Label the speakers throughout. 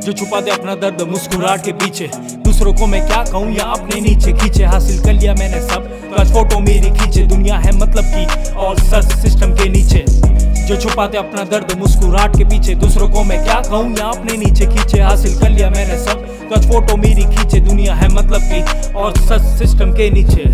Speaker 1: जो छुपा दे अपना दर्द मुस्कुराहट के पीछे। दूसरों को मैं क्या कहूँ? या अपने नीचे खींचे, हासिल कर लिया मैंने सब। काश फ़ोटो मेरी खींचे, दुनिया है मतलब की और सच सिस्टम के नीचे। जो छुपाते अपना दर्द, मुस्कुराहट के पीछे। दूसरों को मैं क्या कहूँ? या अपने नीचे खींचे, हासिल कर लिया मैंने सब। काश फ़ोटो मेरी खींचे, दुनिया है मतलब की और सच सिस्टम के नीचे।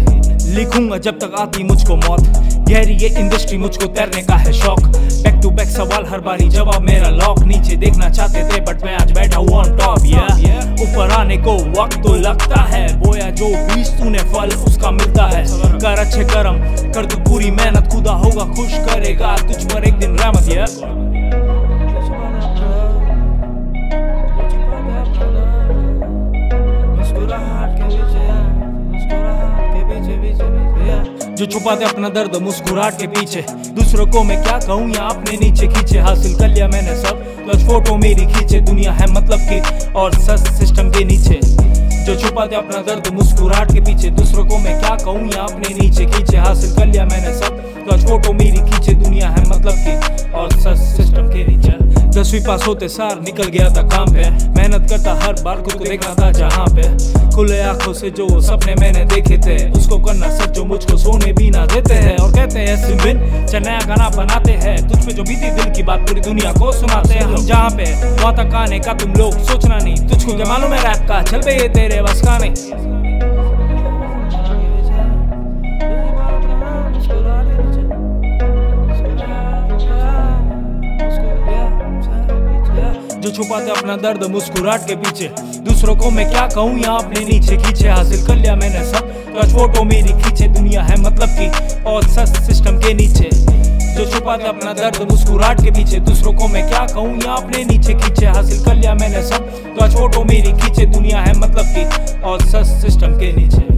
Speaker 1: लिखूँगा जब तक आती मुझको मौत। गहरी ये इंडस्ट्री मुझको तैरने का है शौक। बैक टू बैक सवाल, हर बारी जवाब मेरा लॉक नीचे देखना चाहते थे बट मैं आज बैठा हूँ ऑन टॉप या ऊपर आने को वक्त तो लगता है। बोया जो बीज तूने फल, उसका मिलता है। कर अच्छे कर्म, कर तू पूरी मेहनत, खुदा होगा, खुश करेगा। तुझ पर एक दिन रहमत या जो छुपाते अपना दर्द मुस्कुराहट के पीछे। दूसरों को मैं क्या कहूँ, या अपने नीचे खींचे। हासिल कर लिया मैंने सब। तो फ़ोटो मेरी खींचे, दुनिया है मतलब की और सच सिस्टम के नीचे। जो छुपा छुपाते अपना दर्द, मुस्कुराहट के पीछे। दूसरों को मैं क्या कहूँ, या अपने नीचे खींचे, हासिल कर लिया मैंने सब। प्लस फ़ोटो मेरी खींचे, दुनिया है मतलब की और सच सिस्टम दसवीं पास होते सार निकल गया था काम पे। मेहनत करता हर बार खुद को देखना था जहाँ पे। खुले आँखों से जो सपने मैंने देखे थे, उसको करना सच जो मुझको सोने भी ना देते हैं। और कहते हैं नया गाना बनाते हैं, तुझ पे जो बीती दिल की बात पूरी दुनिया को सुनाते हैं। हम जहाँ पे वहाँ तक आने का तुम लोग सोचना नहीं। तुझको क्या मालूम है, रैप का चल ये तेरे बस का नहीं जो छुपाते अपना दर्द मुस्कुराहट के पीछे। दूसरों को मैं क्या कहूँ, यहाँ अपने नीचे खींचे। हासिल कर लिया मैंने सब तो फ़ोटो मेरी खींचे। दुनिया है मतलब की और सच सिस्टम के नीचे। जो छुपाते अपना दर्द मुस्कुराहट के पीछे। दूसरों को मैं क्या कहूँ, यहाँ अपने नीचे खींचे। हासिल कर लिया मैंने सब तो फ़ोटो मेरी खींचे। दुनिया है मतलब की और सच सिस्टम के नीचे।